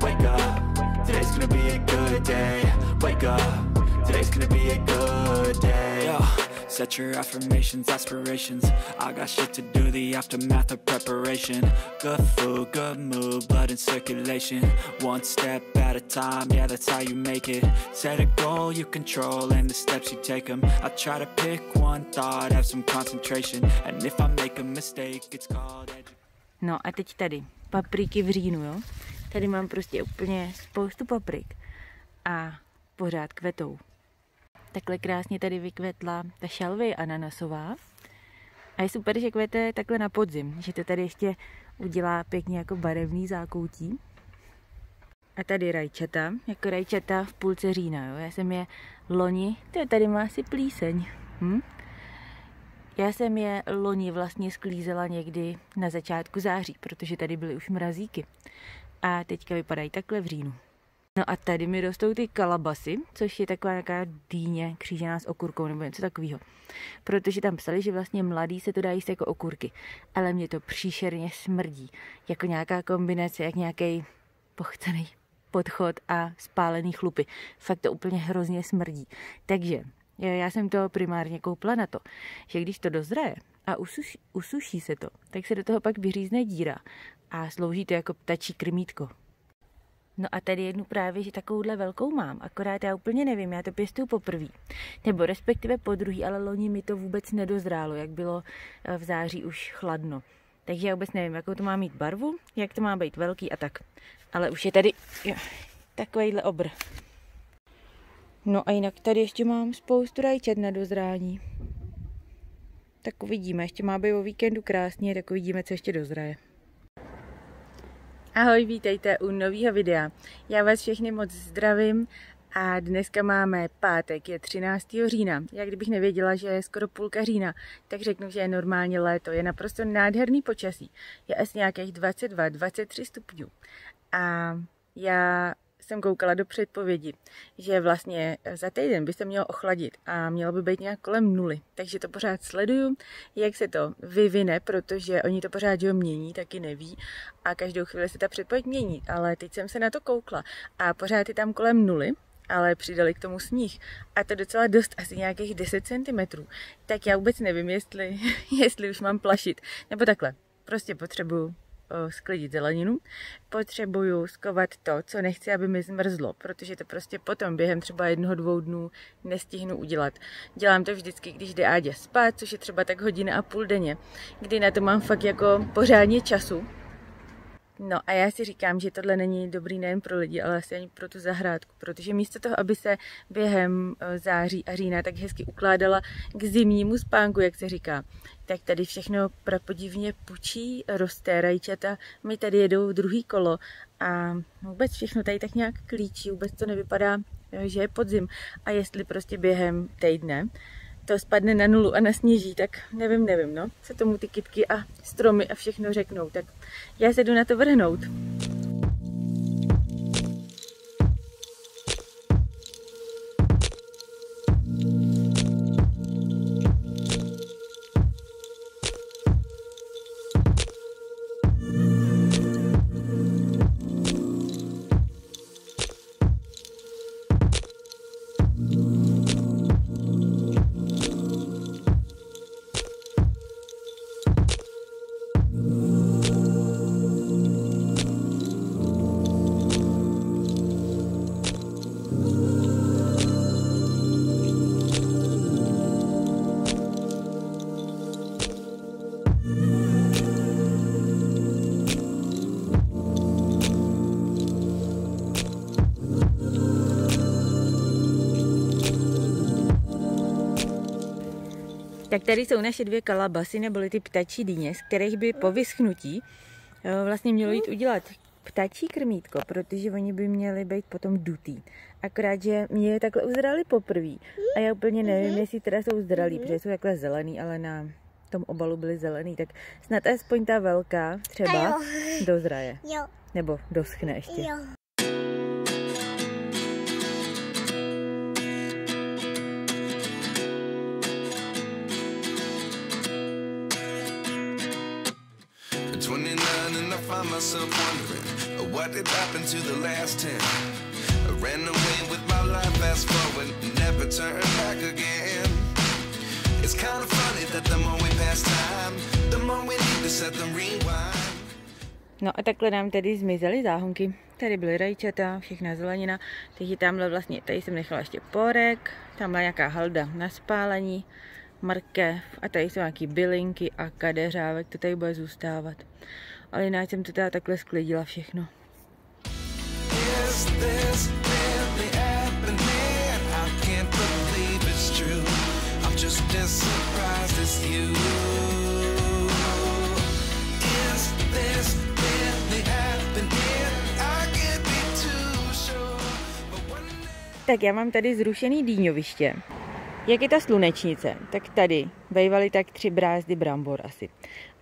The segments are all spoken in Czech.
Wake up, today's gonna be a good day. Wake up, today's gonna be a good day. Yo. Set your affirmations, aspirations. I got shit to do, the aftermath of preparation. Good food, good mood, blood in circulation. One step at a time, yeah, that's how you make it. Set a goal you control and the steps you take them. I try to pick one thought, have some concentration. And if I make a mistake, it's called education. No a teď tady, papriky v říjnu, jo. Tady mám prostě úplně spoustu paprik a pořád kvetou. Takhle krásně tady vykvetla ta šalvy ananasová. A je super, že kvete takhle na podzim, že to tady ještě udělá pěkně jako barevný zákoutí. A tady rajčata, jako rajčata v půlce října, jo. Já jsem je loni, to je tady má asi plíseň. Hm? Já jsem je loni vlastně sklízela někdy na začátku září, protože tady byly už mrazíky. A teďka vypadají takhle v říjnu. No a tady mi rostou ty kalabasy, což je taková nějaká dýně křížená s okurkou nebo něco takového. Protože tam psali, že vlastně mladý se to dá jíst jako okurky. Ale mě to příšerně smrdí. Jako nějaká kombinace, jak nějaký pochcený podchod a spálený chlupy. Fakt to úplně hrozně smrdí. Takže já jsem to primárně koupila na to, že když to dozraje a usuší, usuší se to, tak se do toho pak vyřízne díra a slouží to jako ptačí krmítko. No a tady jednu právě, že takovouhle velkou mám, akorát já úplně nevím, já to pěstuju poprvé, nebo respektive po druhý, ale loni mi to vůbec nedozrálo, jak bylo v září už chladno. Takže já vůbec nevím, jakou to má mít barvu, jak to má být velký a tak. Ale už je tady jo, takovýhle obr. No a jinak tady ještě mám spoustu rajčat na dozrání. Tak uvidíme, ještě má být o víkendu krásně, tak uvidíme, co ještě dozraje. Ahoj, vítejte u nového videa. Já vás všechny moc zdravím a dneska máme pátek, je 13. října. Já kdybych nevěděla, že je skoro půlka října, tak řeknu, že je normálně léto. Je naprosto nádherný počasí. Je asi nějakých 22-23 stupňů. A já jsem koukala do předpovědi, že vlastně za týden by se mělo ochladit a mělo by být nějak kolem nuly. Takže to pořád sleduju, jak se to vyvine, protože oni to pořád jo mění, taky neví a každou chvíli se ta předpověď mění. Ale teď jsem se na to koukla a pořád je tam kolem nuly, ale přidali k tomu sníh. A to docela dost, asi nějakých 10 cm. Tak já vůbec nevím, jestli, jestli už mám plašit. Nebo takhle, prostě potřebuju sklidit zeleninu. Potřebuju skovat to, co nechci, aby mi zmrzlo, protože to prostě potom během třeba jednoho, dvou dnů nestihnu udělat. Dělám to vždycky, když jde Áďa spát, což je třeba tak hodina a půl denně, kdy na to mám fakt jako pořádně času, No a já si říkám, že tohle není dobrý nejen pro lidi, ale asi ani pro tu zahrádku, protože místo toho, aby se během září a října tak hezky ukládala k zimnímu spánku, jak se říká, tak tady všechno prapodivně pučí, roste rajčata, mi tady jedou druhý kolo a vůbec všechno tady tak nějak klíčí, vůbec to nevypadá, že je podzim. A jestli prostě během týdne to spadne na nulu a nasněží, tak nevím, nevím, no, co tomu ty kytky a stromy a všechno řeknou, tak já se jdu na to vrhnout. Tak tady jsou naše dvě kalabasy, neboli ty ptačí dýně, z kterých by po vyschnutí vlastně mělo jít udělat ptačí krmítko, protože oni by měli být potom dutý. Akorát, že mě je takhle uzrali poprvé a já úplně nevím, Mhm. jestli teda jsou zdralí, protože jsou takhle zelený, ale na tom obalu byly zelený, tak snad aspoň ta velká třeba dozraje, Jo, nebo doschne ještě. jo. At 29 and I find myself wondering uh, what did happen to the last 10. I ran away with my life, fast forward, never turn back again. It's kind of funny that the more we pass time, the more we need to set rewind. No a takhle nám tedy zmizely záhonky. Tady byly rajčata, všechna zelenina, takže tamhle vlastně, tady jsem nechala ještě porek, tamhle nějaká halda na spálení, mrkev a tady jsou nějaký bylinky a kadeřávek, to tady bude zůstávat. Ale jinak jsem to teda takhle sklidila všechno. Tak já mám tady zrušený dýňoviště. Jak je ta slunečnice, tak tady vejvaly tak tři brázdy brambor asi.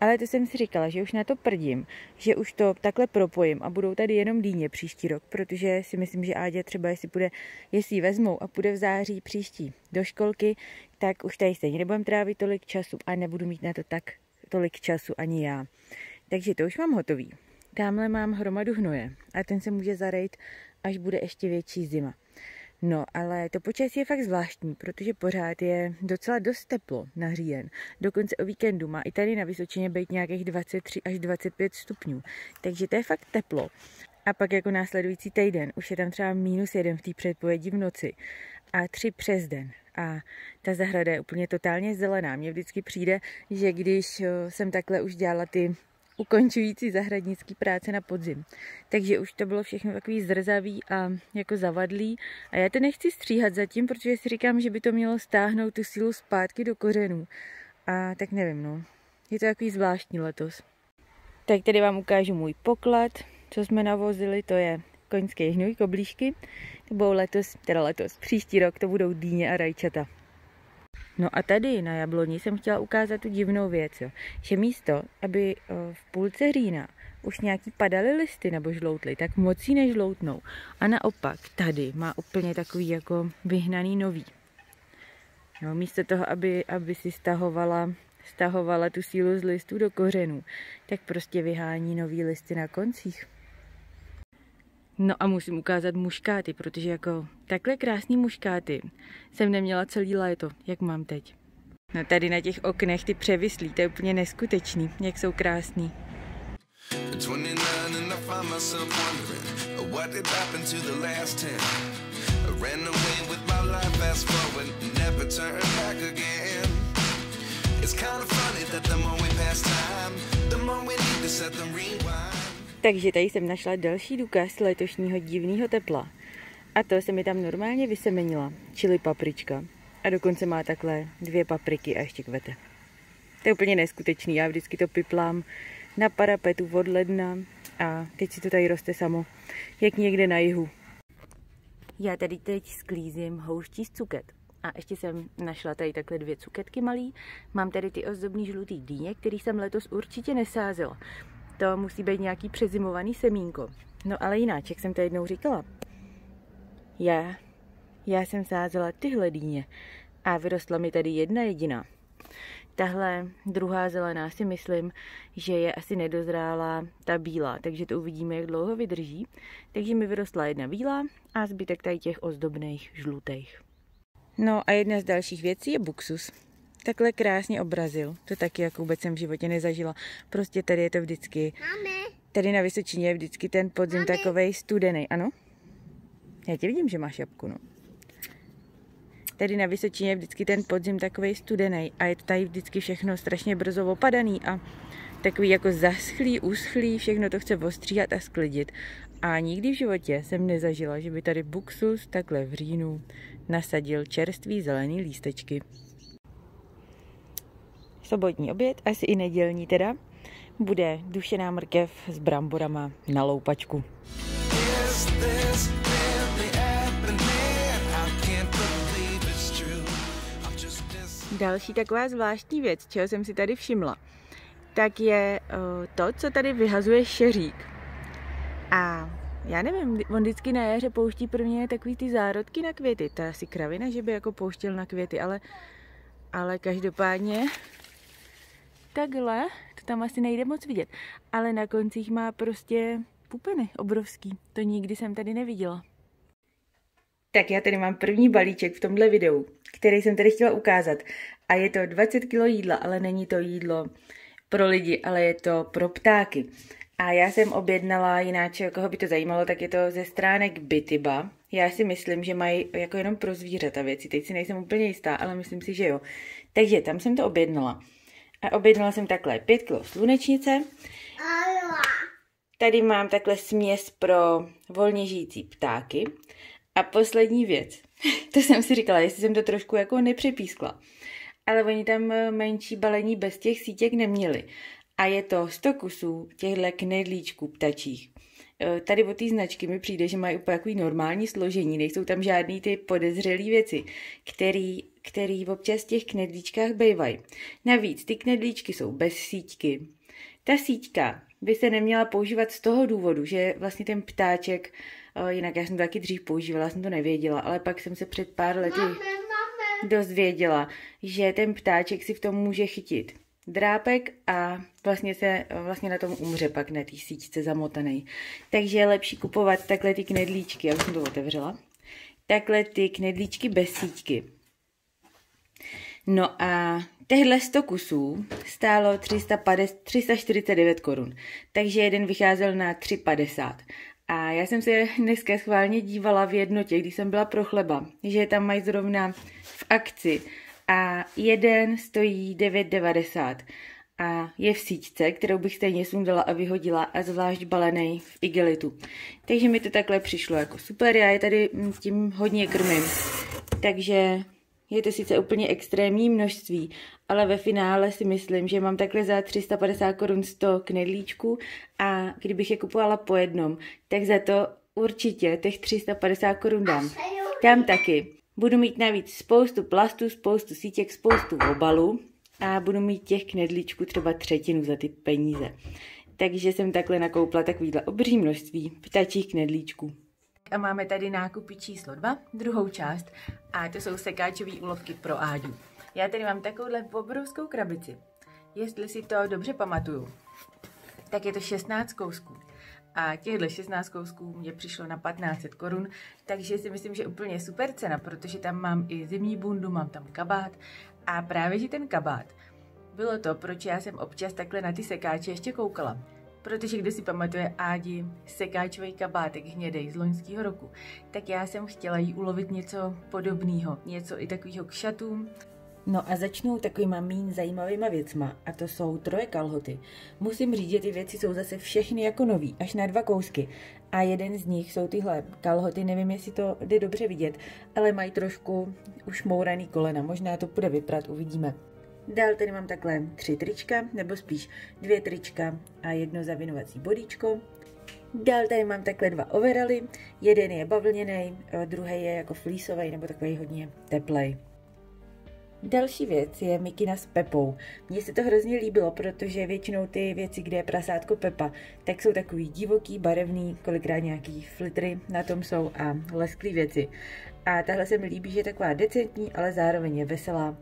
Ale to jsem si říkala, že už na to prdím, že už to takhle propojím a budou tady jenom dýně příští rok, protože si myslím, že Ádě třeba, jestli, půjde, jestli ji vezmou a půjde v září příští do školky, tak už tady stejně nebudem trávit tolik času a nebudu mít na to tak tolik času ani já. Takže to už mám hotový. Tamhle mám hromadu hnoje a ten se může zarejt, až bude ještě větší zima. No, ale to počasí je fakt zvláštní, protože pořád je docela dost teplo na říjen. Dokonce o víkendu má i tady na Vysočině být nějakých 23 až 25 stupňů. Takže to je fakt teplo. A pak jako následující týden už je tam třeba minus jeden v té předpovědi v noci a tři přes den. A ta zahrada je úplně totálně zelená. Mně vždycky přijde, že když eh, jsem takhle už dělala ty ukončující zahradnický práce na podzim. Takže už to bylo všechno takový zrzavý a jako zavadlý. A já to nechci stříhat zatím, protože si říkám, že by to mělo stáhnout tu sílu zpátky do kořenů. A tak nevím, no. Je to takový zvláštní letos. Tak tady vám ukážu můj poklad, co jsme navozili, to je koňský hnůj, koblížky. To budou letos, teda letos, příští rok to budou dýně a rajčata. No a tady na jabloni jsem chtěla ukázat tu divnou věc, jo. že místo, aby o, v půlce října už nějaký padaly listy nebo žloutly, tak moc jí nežloutnou. A naopak tady má úplně takový jako vyhnaný nový. No, místo toho, aby, aby si stahovala, stahovala tu sílu z listů do kořenů, tak prostě vyhání nový listy na koncích. No a musím ukázat muškáty, protože jako takhle krásný muškáty jsem neměla celý léto, jak mám teď. No tady na těch oknech ty převislí, to je úplně neskutečný, jak jsou krásný. At 29 and I find myself wondering what did happen to the last 10. I ran away with my life, fast forward, never turn back again. It's kind of funny that the more we pass time, Takže tady jsem našla další důkaz letošního divného tepla. A to se mi tam normálně vysemenila, čili paprička. A dokonce má takhle dvě papriky a ještě kvete. To je úplně neskutečný, já vždycky to piplám na parapetu od ledna a teď si to tady roste samo, jak někde na jihu. Já tady teď sklízím houští z cuket. A ještě jsem našla tady takhle dvě cuketky malý. Mám tady ty ozdobný žlutý dýně, který jsem letos určitě nesázela. To musí být nějaký přezimovaný semínko. No ale jináč, jak jsem to jednou říkala. Já, já jsem sázela tyhle dýně a vyrostla mi tady jedna jediná. Tahle druhá zelená si myslím, že je asi nedozrála ta bílá, takže to uvidíme, jak dlouho vydrží. Takže mi vyrostla jedna bílá a zbytek tady těch ozdobných žlutých. No a jedna z dalších věcí je buksus. Takhle krásně obrazil. To taky jako vůbec jsem v životě nezažila. Prostě tady je to vždycky. Máme. Tady na Vysočině je vždycky ten podzim takovej studený. Ano? Já tě vidím, že máš jabku, no. Tady na Vysočině je vždycky ten podzim takovej studený a je to tady vždycky všechno strašně brzo opadaný a takový jako zaschlý, uschlý, všechno to chce ostříhat a sklidit. A nikdy v životě jsem nezažila, že by tady buksus takhle v říjnu nasadil čerstvý zelený lístečky. Sobotní oběd, asi i nedělní teda. bude dušená mrkev s bramborama na loupačku. Další taková zvláštní věc, čeho jsem si tady všimla, tak je uh, to, co tady vyhazuje šeřík. A já nevím, on vždycky na jaře pouští pro mě takový ty zárodky na květy. To je asi kravina, že by jako pouštěl na květy, ale, ale každopádně takhle, to tam asi nejde moc vidět, ale na koncích má prostě pupeny obrovský. To nikdy jsem tady neviděla. Tak já tady mám první balíček v tomhle videu, který jsem tady chtěla ukázat. A je to 20 kg jídla, ale není to jídlo pro lidi, ale je to pro ptáky. A já jsem objednala, jináč koho by to zajímalo, tak je to ze stránek Bityba. Já si myslím, že mají jako jenom pro zvířata věci. Teď si nejsem úplně jistá, ale myslím si, že jo. Takže tam jsem to objednala. A objednala jsem takhle 5 kg slunečnice. Tady mám takhle směs pro volně žijící ptáky. A poslední věc. to jsem si říkala, jestli jsem to trošku jako nepřepískla. Ale oni tam eh, menší balení bez těch sítěk neměli. A je to 100 kusů těchto knedlíčků ptačích. Eh, Tady od té značky mi přijde, že mají úplně takový normální složení, nejsou tam žádný ty podezřelé věci, který, který občas v těch knedlíčkách bývají. Navíc ty knedlíčky jsou bez síťky. Ta síťka by se neměla používat z toho důvodu, že vlastně ten ptáček, eh, jinak já jsem to taky dřív používala, jsem to nevěděla, ale pak jsem se před pár lety dozvěděla, že ten ptáček si v tom může chytit drápek a vlastně se vlastně na tom umře pak na té síťce zamotaný. Takže je lepší kupovat takhle ty knedlíčky, já už jsem to otevřela, takhle ty knedlíčky bez síťky. No a tehle 100 kusů stálo 350, 349 korun, takže jeden vycházel na 350. A já jsem se dneska schválně dívala v jednotě, když jsem byla pro chleba, že tam mají zrovna v akci a jeden stojí 9,90 a je v síťce, kterou bych stejně sundala a vyhodila a zvlášť balený v igelitu. Takže mi to takhle přišlo jako super, já je tady mm, tím hodně krmím. Takže je to sice úplně extrémní množství, ale ve finále si myslím, že mám takhle za 350 korun 100 knedlíčků a kdybych je kupovala po jednom, tak za to určitě těch 350 korun dám. Dám taky. Budu mít navíc spoustu plastů, spoustu sítěk, spoustu obalů a budu mít těch knedlíčků třeba třetinu za ty peníze. Takže jsem takhle nakoupila takovýhle obří množství ptačích knedlíčků. A máme tady nákupy číslo 2, druhou část, a to jsou sekáčové úlovky pro Áďu. Já tady mám takovouhle obrovskou krabici. Jestli si to dobře pamatuju, tak je to 16 kousků. A těchto 16 kousků mě přišlo na 1500 korun, takže si myslím, že úplně super cena, protože tam mám i zimní bundu, mám tam kabát a právě, že ten kabát bylo to, proč já jsem občas takhle na ty sekáče ještě koukala. Protože kdo si pamatuje Ádi sekáčový kabátek hnědej z loňského roku, tak já jsem chtěla jí ulovit něco podobného, něco i takového k šatům, No a začnu takovýma mín zajímavýma věcma a to jsou troje kalhoty. Musím říct, že ty věci jsou zase všechny jako nový, až na dva kousky. A jeden z nich jsou tyhle kalhoty, nevím, jestli to jde dobře vidět, ale mají trošku už mouraný kolena, možná to bude vyprat, uvidíme. Dál tady mám takhle tři trička, nebo spíš dvě trička a jedno zavinovací bodíčko. Dál tady mám takhle dva overaly, jeden je bavlněný, druhý je jako flísový nebo takový hodně teplej. Další věc je mikina s Pepou. Mně se to hrozně líbilo, protože většinou ty věci, kde je prasátko Pepa, tak jsou takový divoký, barevný, kolikrát nějaký flitry na tom jsou a lesklý věci. A tahle se mi líbí, že je taková decentní, ale zároveň je veselá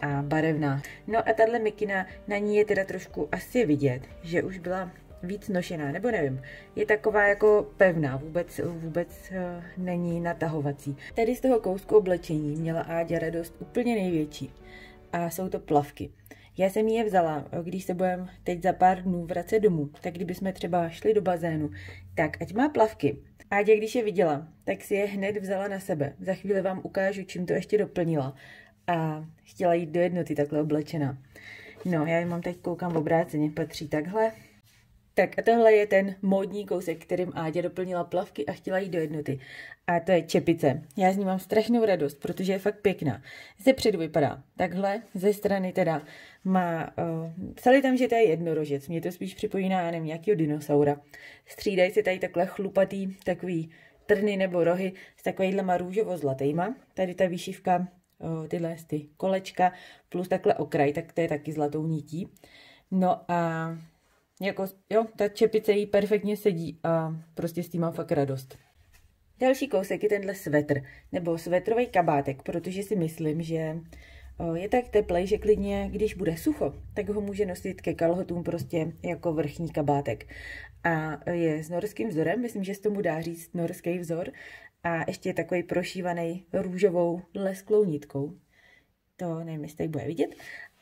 a barevná. No a tahle mikina, na ní je teda trošku asi vidět, že už byla víc nošená, nebo nevím. Je taková jako pevná, vůbec, vůbec uh, není natahovací. Tady z toho kousku oblečení měla Áďa radost úplně největší. A jsou to plavky. Já jsem ji je vzala, když se budeme teď za pár dnů vracet domů, tak kdybychom třeba šli do bazénu, tak ať má plavky. Áďa, když je viděla, tak si je hned vzala na sebe. Za chvíli vám ukážu, čím to ještě doplnila. A chtěla jít do jednoty takhle oblečená. No, já ji mám teď koukám v obráceně, patří takhle, Tak a tohle je ten módní kousek, kterým Áďa doplnila plavky a chtěla jít do jednoty. A to je čepice. Já z ní mám strašnou radost, protože je fakt pěkná. Ze předu vypadá takhle, ze strany teda má, uh, psali tam, že to je jednorožec, mě to spíš připomíná, já nevím, nějakého dinosaura. Střídají se tady takhle chlupatý, takový trny nebo rohy s takovýhlema růžovo-zlatýma. Tady ta výšivka, uh, tyhle ty kolečka, plus takhle okraj, tak to je taky zlatou nití. No a jako, jo, ta čepice jí perfektně sedí a prostě s tím mám fakt radost. Další kousek je tenhle svetr, nebo svetrový kabátek, protože si myslím, že je tak teplej, že klidně, když bude sucho, tak ho může nosit ke kalhotům prostě jako vrchní kabátek. A je s norským vzorem, myslím, že se tomu dá říct norský vzor, a ještě je takový prošívaný růžovou lesklou nitkou. To nevím, jestli bude vidět.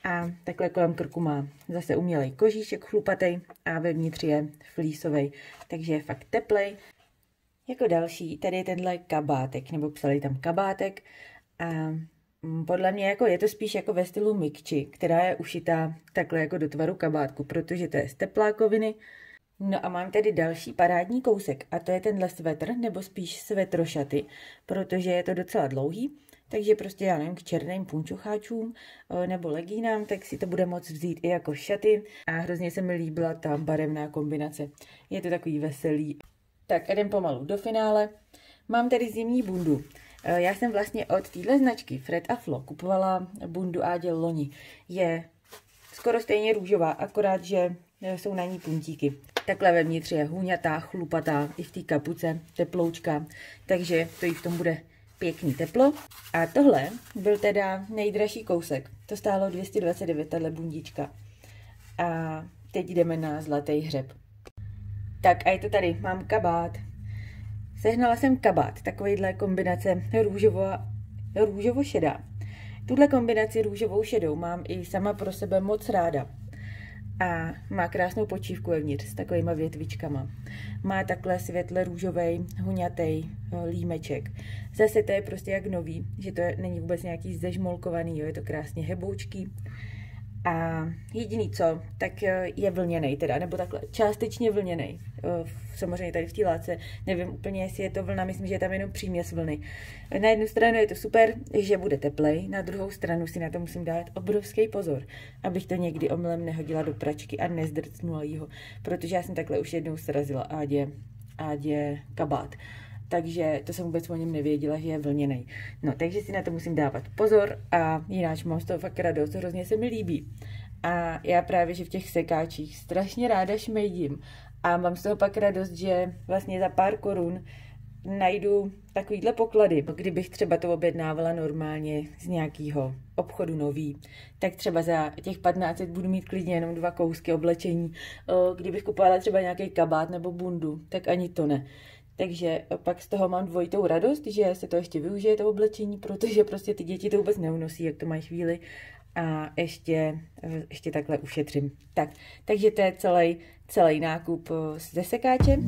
A takhle kolem krku má zase umělej kožíšek chlupatej a vevnitř je flísový, takže je fakt teplej. Jako další, tady je tenhle kabátek, nebo psali tam kabátek a mm, podle mě jako je to spíš jako ve stylu mikči, která je ušitá takhle jako do tvaru kabátku, protože to je z teplákoviny. No a mám tady další parádní kousek a to je tenhle svetr, nebo spíš svetrošaty, protože je to docela dlouhý takže prostě já nevím, k černým punčocháčům eh, nebo legínám, tak si to bude moct vzít i jako šaty a hrozně se mi líbila ta barevná kombinace. Je to takový veselý. Tak jdem pomalu do finále. Mám tady zimní bundu. Eh, já jsem vlastně od téhle značky Fred a Flo kupovala bundu Áděl loni. Je skoro stejně růžová, akorát, že eh, jsou na ní puntíky. Takhle vevnitř je hůňatá, chlupatá, i v té kapuce, teploučka, takže to jí v tom bude pěkný teplo. A tohle byl teda nejdražší kousek. To stálo 229, tahle bundička. A teď jdeme na zlatý hřeb. Tak a je to tady, mám kabát. Sehnala jsem kabát, takovýhle kombinace růžovo, růžovo-šedá. Tuhle kombinaci růžovou šedou mám i sama pro sebe moc ráda a má krásnou počívku vevnitř s takovýma větvičkama. Má takhle světle růžový, huňatý eh, límeček. Zase to je prostě jak nový, že to není vůbec nějaký zežmolkovaný, jo, je to krásně heboučký. A jediný co, tak eh, je vlněný teda, nebo takhle částečně vlněný. Eh, samozřejmě tady v té láce nevím úplně, jestli je to vlna, myslím, že je tam jenom příměs vlny. Na jednu stranu je to super, že bude teplej, na druhou stranu si na to musím dát obrovský pozor, abych to někdy omylem nehodila do pračky a nezdrcnula ho, protože já jsem takhle už jednou srazila Ádě, Ádě kabát takže to jsem vůbec o něm nevěděla, že je vlněný. No, takže si na to musím dávat pozor a jináč mám z toho fakt radost, hrozně se mi líbí. A já právě, že v těch sekáčích strašně ráda šmejdím a mám z toho pak radost, že vlastně za pár korun najdu takovýhle poklady. Kdybych třeba to objednávala normálně z nějakého obchodu nový, tak třeba za těch 15 budu mít klidně jenom dva kousky oblečení. Kdybych kupovala třeba nějaký kabát nebo bundu, tak ani to ne. Takže pak z toho mám dvojitou radost, že se to ještě využije, to oblečení, protože prostě ty děti to vůbec neunosí, jak to mají chvíli a ještě, ještě takhle ušetřím. Tak, takže to je celý, celý nákup ze sekáče.